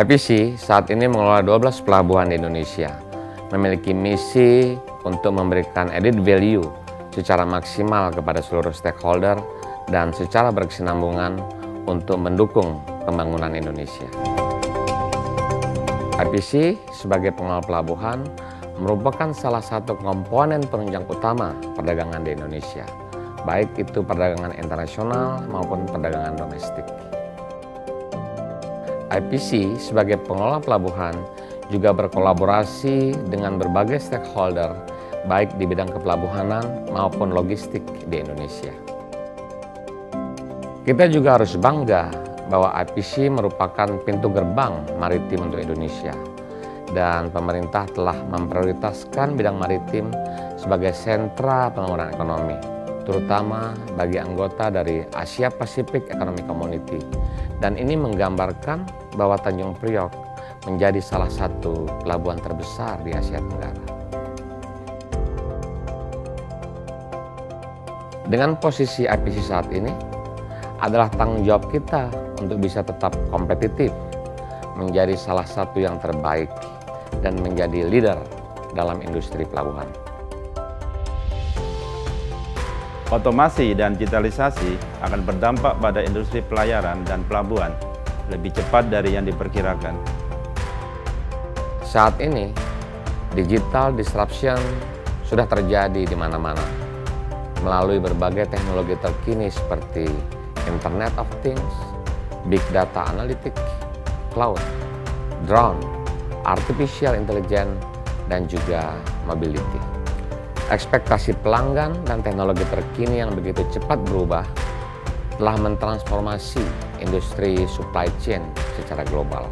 IPC saat ini mengelola 12 pelabuhan di Indonesia, memiliki misi untuk memberikan added value secara maksimal kepada seluruh stakeholder dan secara berkesinambungan untuk mendukung pembangunan Indonesia. IPC sebagai pengelola pelabuhan merupakan salah satu komponen penunjang utama perdagangan di Indonesia, baik itu perdagangan internasional maupun perdagangan domestik. IPC sebagai pengelola pelabuhan juga berkolaborasi dengan berbagai stakeholder baik di bidang kepelabuhanan maupun logistik di Indonesia. Kita juga harus bangga bahwa IPC merupakan pintu gerbang maritim untuk Indonesia dan pemerintah telah memprioritaskan bidang maritim sebagai sentra pembangunan ekonomi, terutama bagi anggota dari Asia Pacific Economic Community. Dan ini menggambarkan bahwa Tanjung Priok menjadi salah satu pelabuhan terbesar di Asia Tenggara. Dengan posisi IPC saat ini, adalah tanggung jawab kita untuk bisa tetap kompetitif, menjadi salah satu yang terbaik, dan menjadi leader dalam industri pelabuhan. Otomasi dan digitalisasi akan berdampak pada industri pelayaran dan pelabuhan lebih cepat dari yang diperkirakan. Saat ini, digital disruption sudah terjadi di mana-mana melalui berbagai teknologi terkini seperti Internet of Things, Big Data Analytics, Cloud, Drone, Artificial Intelligence, dan juga Mobility. Ekspektasi pelanggan dan teknologi terkini yang begitu cepat berubah telah mentransformasi industri supply chain secara global.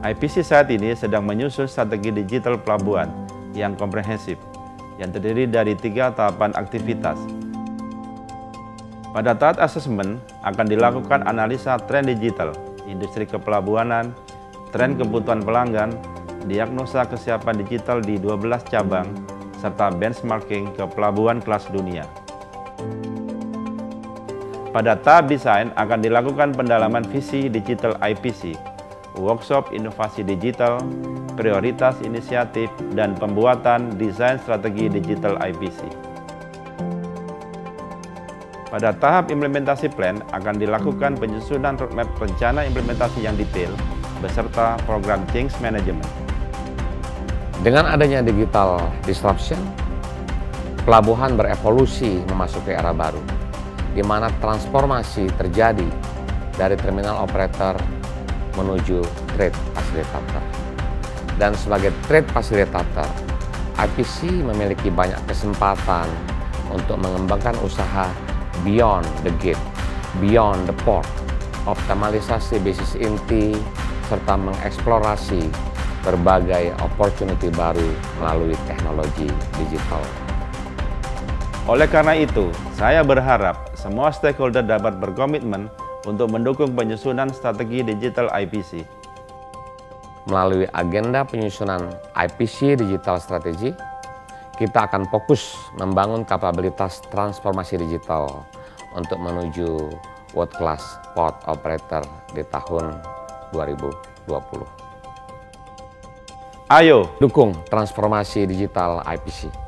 IPC saat ini sedang menyusun strategi digital pelabuhan yang komprehensif, yang terdiri dari tiga tahapan aktivitas. Pada tahap asesmen akan dilakukan analisa tren digital, industri kepelabuhanan, tren kebutuhan pelanggan, diagnosa kesiapan digital di 12 cabang, serta benchmarking ke pelabuhan kelas dunia. Pada tahap desain akan dilakukan pendalaman visi digital IPC, workshop inovasi digital, prioritas inisiatif, dan pembuatan desain strategi digital IPC. Pada tahap implementasi plan akan dilakukan penyusunan roadmap rencana implementasi yang detail beserta program change management. Dengan adanya digital disruption, pelabuhan berevolusi memasuki era baru, di mana transformasi terjadi dari terminal operator menuju trade facilitator. Dan sebagai trade facilitator, IPC memiliki banyak kesempatan untuk mengembangkan usaha beyond the gate, beyond the port, optimalisasi bisnis inti, serta mengeksplorasi berbagai opportunity baru melalui teknologi digital. Oleh karena itu, saya berharap semua stakeholder dapat berkomitmen untuk mendukung penyusunan strategi digital IPC. Melalui agenda penyusunan IPC Digital Strategy, kita akan fokus membangun kapabilitas transformasi digital untuk menuju world class port operator di tahun 2020. Ayo dukung transformasi digital IPC.